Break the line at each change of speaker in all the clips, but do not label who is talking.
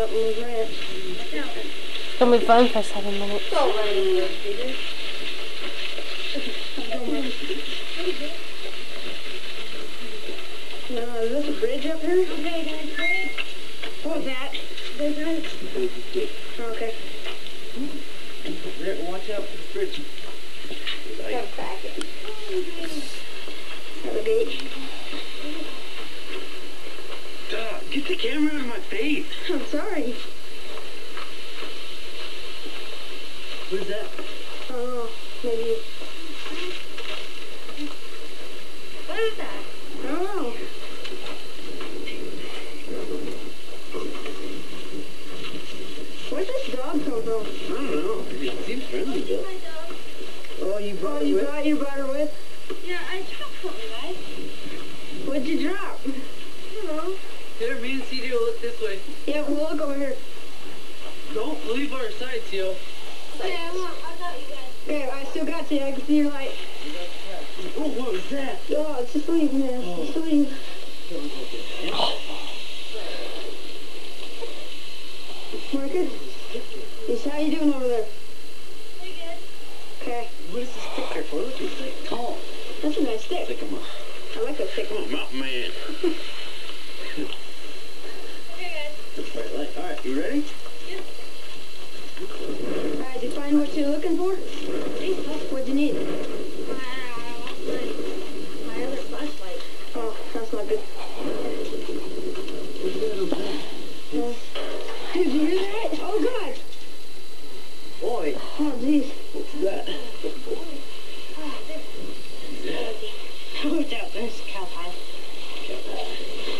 up and we ran.
It's gonna be fun for seven minutes.
Go running, Peter. Now, is this a bridge up here?
Okay, guys, ready?
What was that?
Big guys.
Okay.
Rick, watch out for the bridge.
Gotta crack it. Have a gate.
Get the camera out of my face.
I'm sorry.
What is that?
Oh, maybe.
What is that?
I don't know. Where'd this dog come from?
I don't know. It seems friendly though.
My dog.
Oh, you
Oh,
brought it
you brought, you brought her with?
Yeah, I dropped something, guys.
What'd you drop?
I don't know.
Here, me and CJ will look this way.
Yeah, we'll look over here.
Don't leave our side, Teal.
Okay, I'm on. I got you guys.
Okay, I still got you. I can see your light.
Oh, what was that?
Oh, it's just leave, man. Just oh. leave. Marcus? Yes, how you doing over there?
Pretty good.
Okay.
What is this stick there for? Look, it's like tall.
That's a nice stick.
Stick him up.
I like that stick.
Come on, mountain man.
Okay, guys.
That's bright light. All right, you ready?
Alright, did you find what you're looking for? What'd you need?
My, my other flashlight.
Oh, that's not good.
What's that over there?
Uh, did you hear that? Oh, God.
Boy,
Oh, jeez.
what's that?
Watch out, there's cow pies.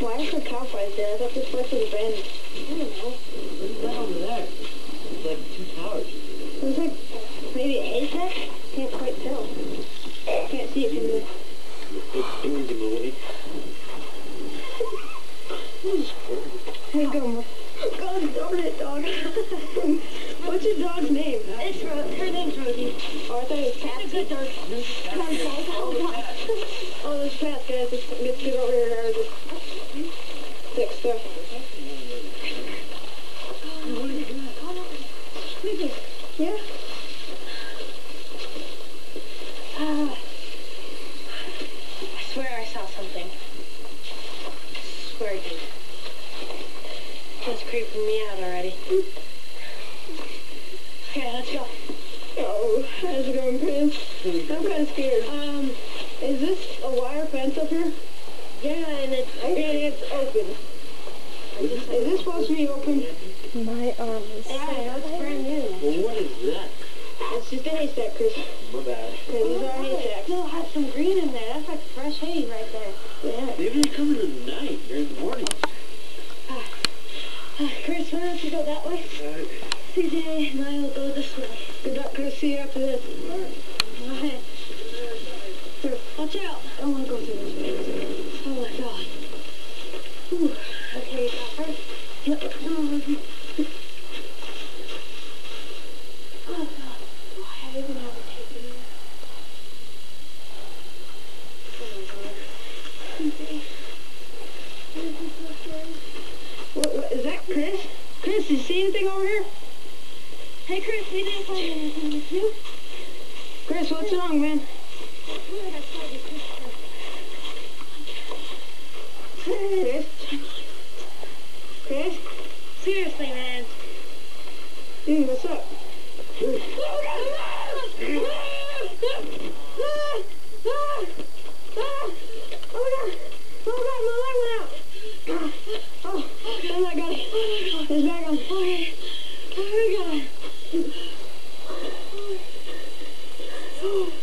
Why is there cow pies there? I thought this place was abandoned. I.
What's that over there? It's like two towers.
It like maybe a haystack? Can't quite tell. Can't see it from the...
Big fingers in my way.
Hey, go, God darn it, dog. What's your dog's name?
It's Ro- her name's Rosie.
Oh, I thought it was
She's a good dog.
God. There's Pat, guys. Let's, get over here and just fix stuff. Yeah?
Ah. I swear I saw something. I swear I did. It's creeping me out already. Okay, let's go.
Oh, how's it going, Chris? I'm kind of scared. Um, is this a wire fence up here?
Yeah, and it's
And it's open. Is this supposed to be open?
My arm is so
Yeah, it's brand new.
Well, what is that?
It's just a haystack, Chris.
My bad.
Okay, these are
Oh, it
haystacks.
still has some green in there. That's like fresh hay right there.
Yeah.
Maybe they come in the night or in the morning.
Chris, why don't you go that way? CJ and I will go this way.
Good luck, Chris. See you after this.
Okay.
Here,
Watch out.
I don't want to go through this.
Oh my god. Whew. Okay, first?
Yep. Come on.
Oh god. Why I even have a tape? Oh my god. CJ. This is so scary.
Is that Chris? Chris, you see anything over here?
Hey Chris, we didn't find anything with you.
Chris, what's wrong, man?
Chris?
Chris?
Seriously, man.
Dude, what's up? Oh, I got it. It's back on.
Okay. Oh my god.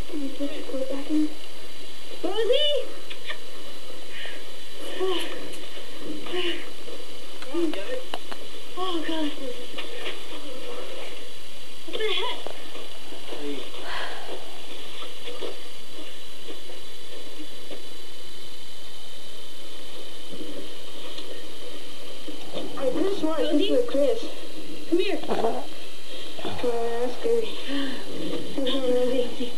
Can you put your coat back in?
Rosie? Oh god. What the heck?
Hey, Chris, what? This is with Chris.
Come here.
Oh, that's scary. It Rosie?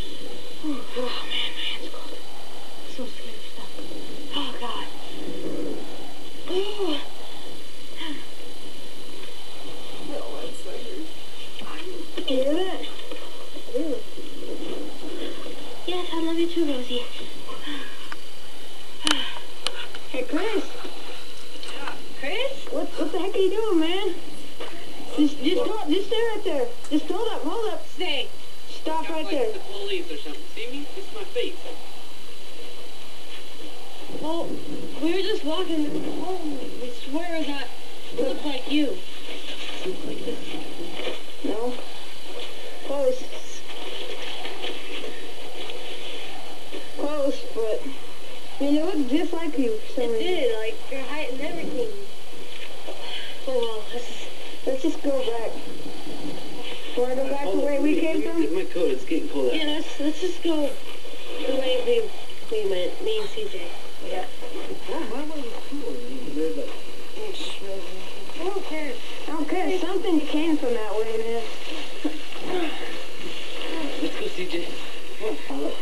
Oh cozy. Hey, Chris. Yeah, Chris? What, what the heck
are you doing, man? Just, just, hold, just stay right there. Just throw up, hold up.
Stay.
Stop right
like
there.
the police or something. See me? It's my face.
Well, we were just walking home. We swear that looked like you. Like this.
I mean, it looked just like you. for some
It did, like your height and everything. Oh well, this is
Let's just go back. Want to go back the way we came
Let me
from?
get my coat. It's getting cold out.
yeah. Let's let's just go the way we we went. Me and CJ. Yeah.
Oh, my one was cool. There's like,
I don't care.
I don't care. Something came from that way, man.
let's go, CJ.